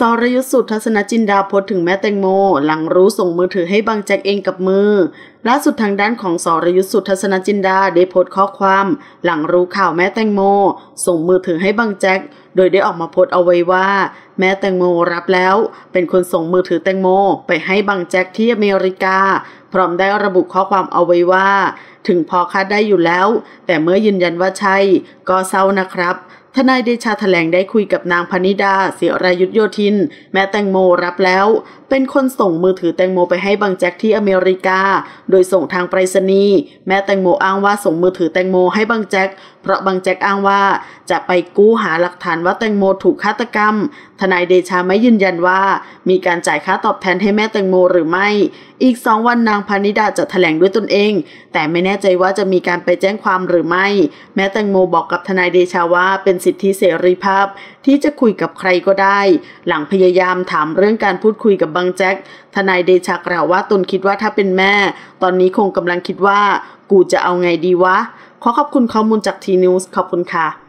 สรยุทธสุทัศนจินดาโพสถึงแม่แตงโม หลังรู้ส่งมือถือให้บางแจ็คเองกับมือล่าสุดทางด้านของสรยุทธสุทัศนจินดาได้โพสข้อความ หลังรู้ข่าวแม่แตงโม ส่งมือถือให้บางแจ็คโดยได้ออกมาโพสเอาไว้ว่า แม่แตงโมรับแล้ว เป็นคนส่งมือถือแตงโม ไปให้บางแจ็คที่อเมริกา พร้อมได้ระบุข้อความเอาไว้ว่า ถึงพอคาดได้อยู่แล้ว แต่เมื่อยืนยันว่าใช่ ก็เศร้านะครับ ทนายเดชาแถลงได้คุยกับนางพนิดาเสียรายุทธโยธิน แม่แตงโมรับแล้ว เป็นคนส่งมือถือแตงโมไปให้บางแจ็คที่อเมริกา โดยส่งทางไปรษณีย์แม่แตงโมอ้างว่าส่งมือถือแตงโมให้บางแจ็คเพราะบางแจ็คอ้างว่าจะไปกู้หาหลักฐานว่าแตงโมถูกฆาตกรรม ทนายเดชาไม่ยืนยันว่า มีการจ่ายค่าตอบแทนให้แม่แตงโมหรือไม่ อีกสองวันนางพานิดาจะแถลงด้วยตนเอง แต่ไม่แน่ใจว่าจะมีการไปแจ้งความหรือไม่ แม่แตงโมบอกกับทนายเดชาว่าเป็นสิทธิเสรีภาพ ที่จะคุยกับใครก็ได้ หลังพยายามถามเรื่องการพูดคุยกับบางแจ็คทนายเดชากล่าวว่าตนคิดว่าถ้าเป็นแม่ ตอนนี้คงกำลังคิดว่า กูจะเอาไงดีวะ ขอขอบคุณข้อมูลจากทีนิวส์ขอบคุณค่ะ